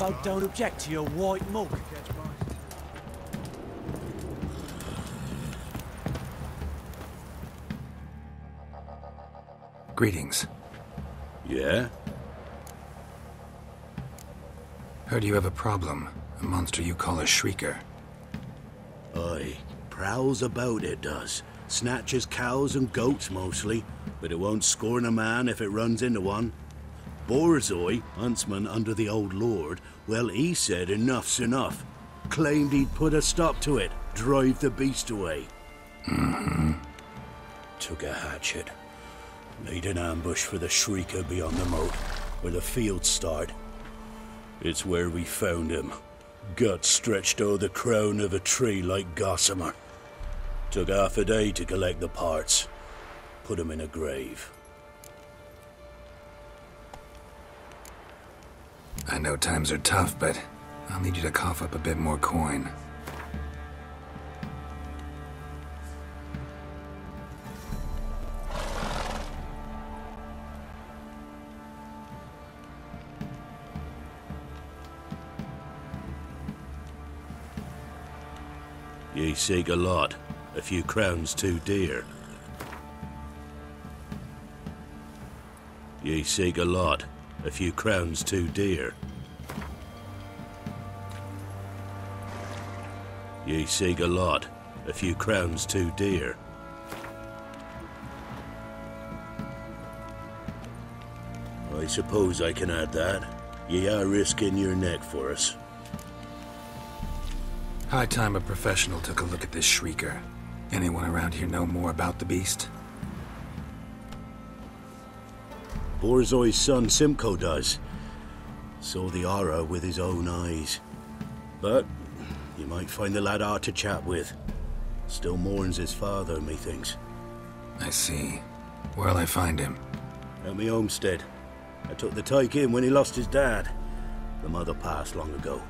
folk don't object to your white mug. Greetings. Yeah? Heard you have a problem. A monster you call a Shrieker. Aye. Prowls about it does. Snatches cows and goats mostly, but it won't scorn a man if it runs into one. Borzoi, huntsman under the old lord, well, he said enough's enough. Claimed he'd put a stop to it, drive the beast away. Mm-hmm. Took a hatchet. Made an ambush for the Shrieker beyond the moat, where the fields start. It's where we found him. Gut stretched o'er the crown of a tree like gossamer. Took half a day to collect the parts. Put him in a grave. I know times are tough, but I'll need you to cough up a bit more coin. Ye seek a lot. A few crowns too dear. Ye seek a lot. A few crowns too dear. Ye seek a lot. A few crowns too dear. I suppose I can add that. Ye are risking your neck for us. High time a professional took a look at this Shrieker. Anyone around here know more about the beast? Borzoi's son Simcoe does. Saw the aura with his own eyes. But you might find the lad hard to chat with. Still mourns his father, methinks. I see. Where'll I find him? At me homestead. I took the tyke in when he lost his dad. The mother passed long ago.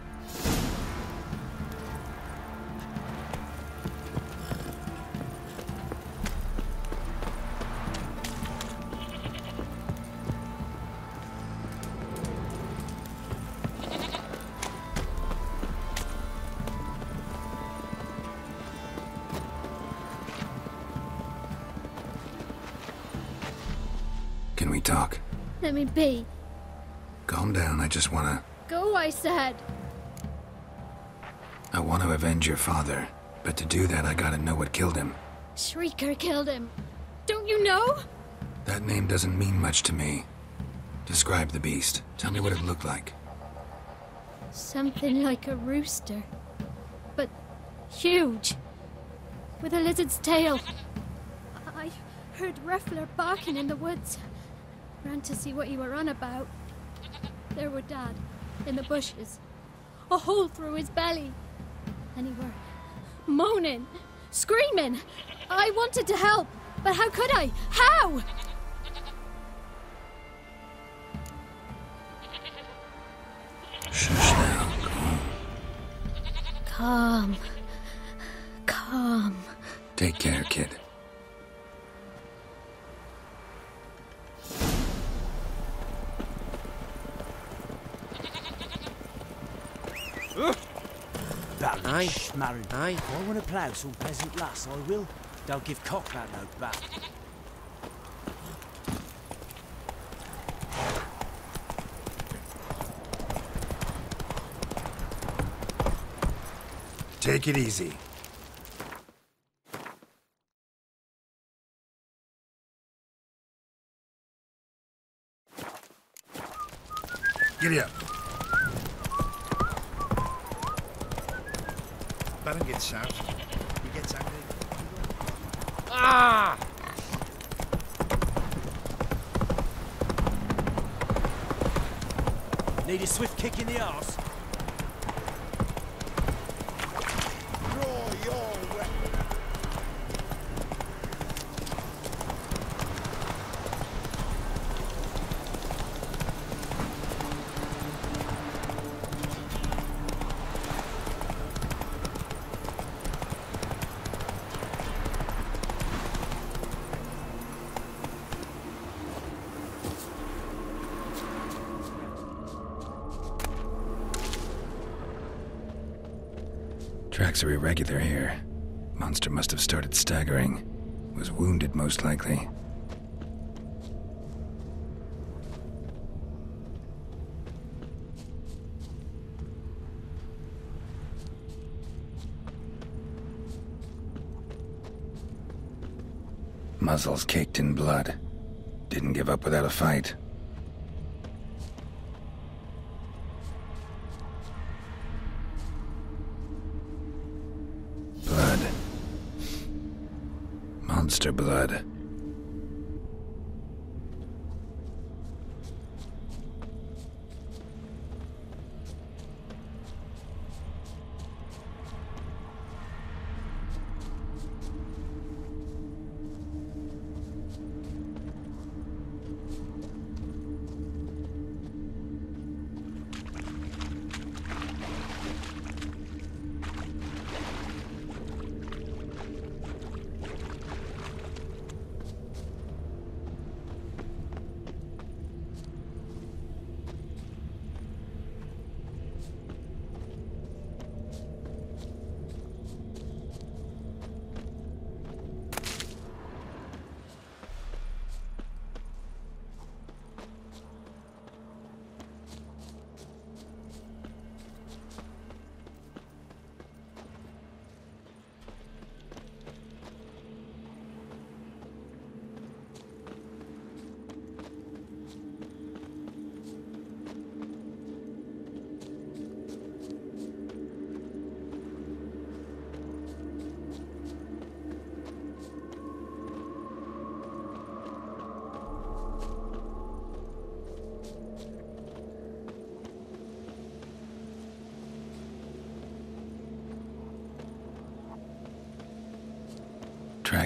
Can we talk? Let me be. Calm down, I just wanna... Go, I said. I want to avenge your father. But to do that, I gotta know what killed him. Shrieker killed him. Don't you know? That name doesn't mean much to me. Describe the beast. Tell me what it looked like. Something like a rooster. But huge. With a lizard's tail. I heard Ruffler barking in the woods. Ran to see what you were on about. There were Dad, in the bushes. A hole through his belly. And he were moaning, screaming. I wanted to help, but how could I? How? Shush now. Calm. Calm. Take care, kid. Bally Aye. schmarrin. Aye. I want to plough some peasant lass, I will. Don't give cock that note back. Take it easy. Giddy up. Baron gets shot. He gets angry. Ah! Need a swift kick in the arse? Draw your Tracks are irregular here. Monster must have started staggering. Was wounded, most likely. Muzzles caked in blood. Didn't give up without a fight. Monster blood.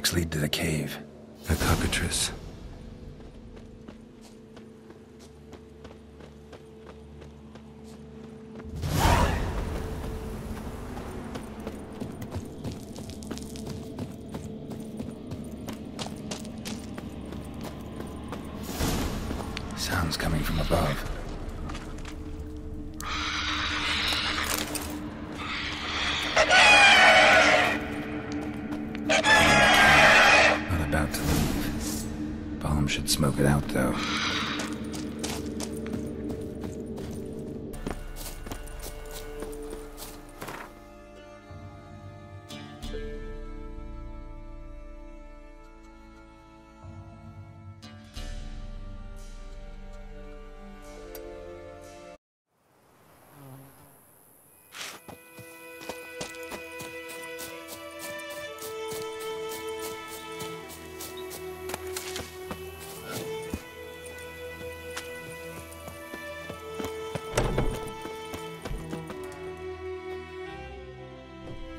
Tracks lead to the cave. A cockatrice. Sounds coming from above. Smoke it out, though.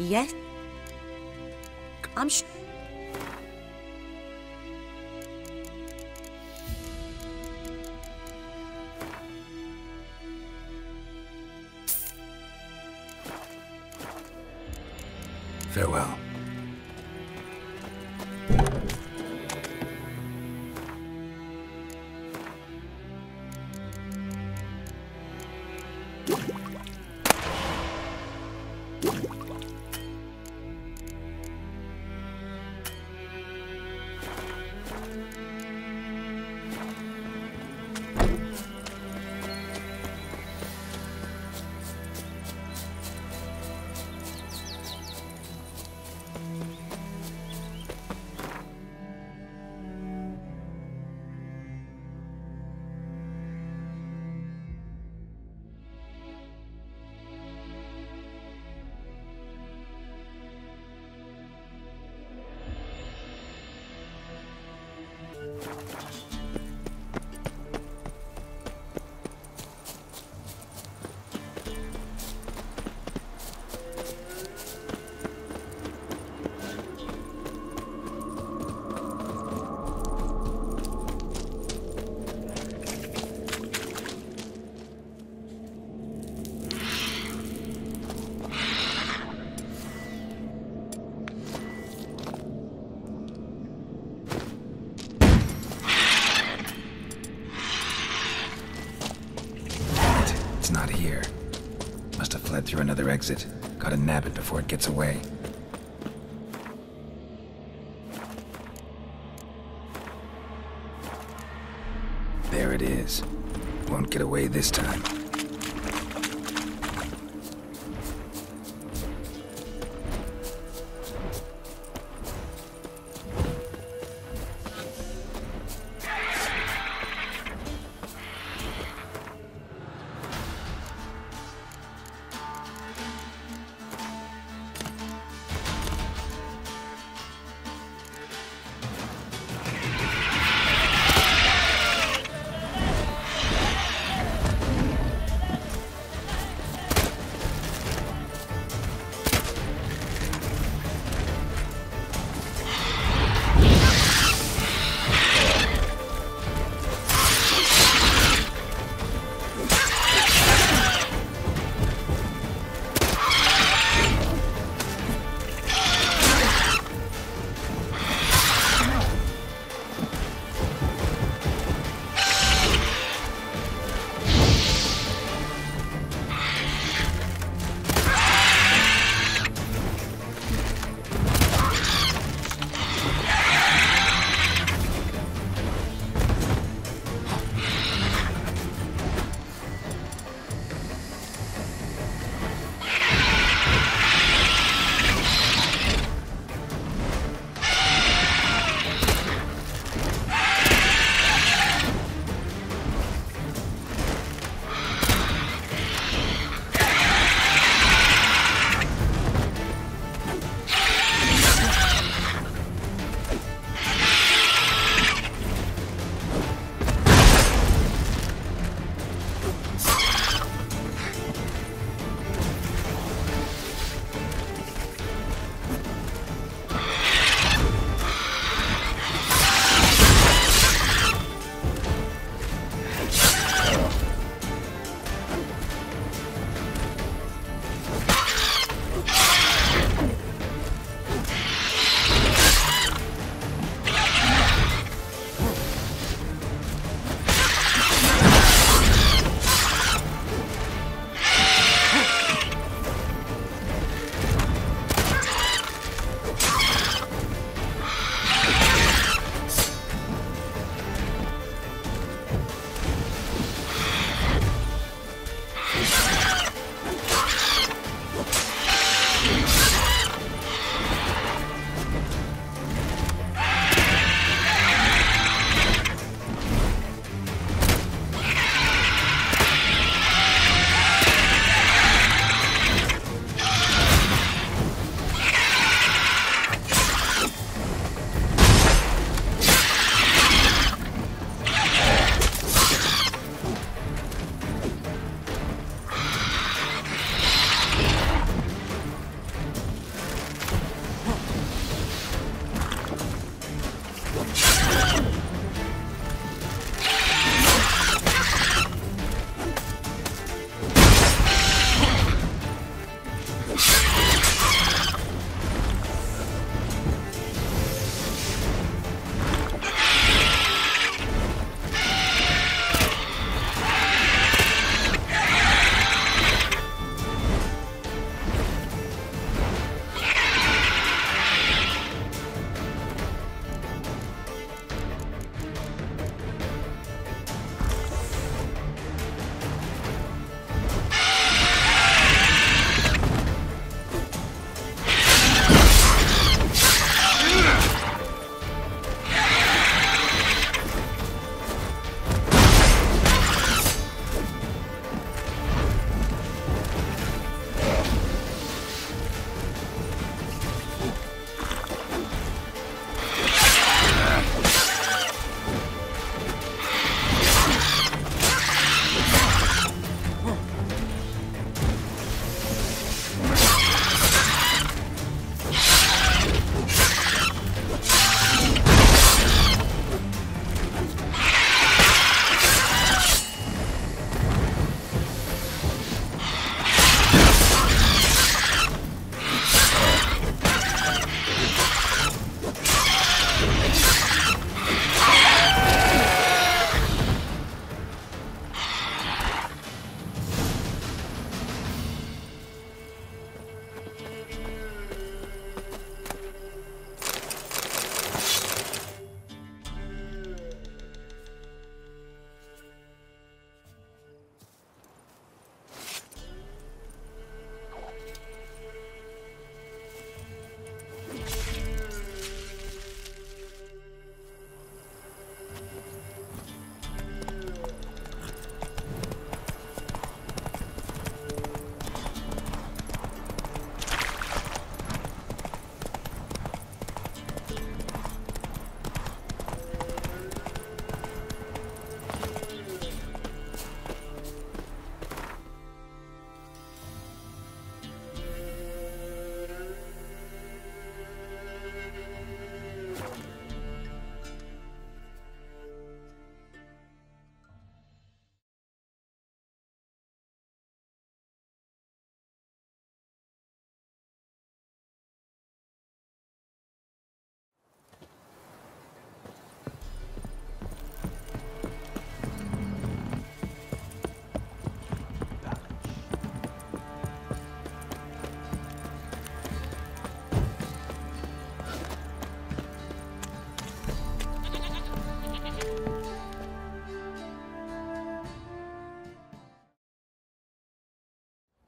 Yes. I'm sh- Farewell. Exit. Gotta nab it before it gets away. There it is. Won't get away this time.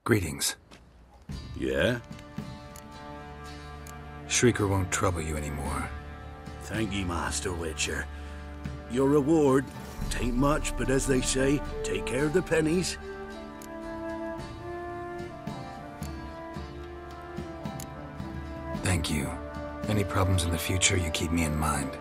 Greetings. Yeah? Shrieker won't trouble you anymore. Thank ye, Master Witcher. Your reward, tain't much, but as they say, take care of the pennies. Thank you. Any problems in the future, you keep me in mind.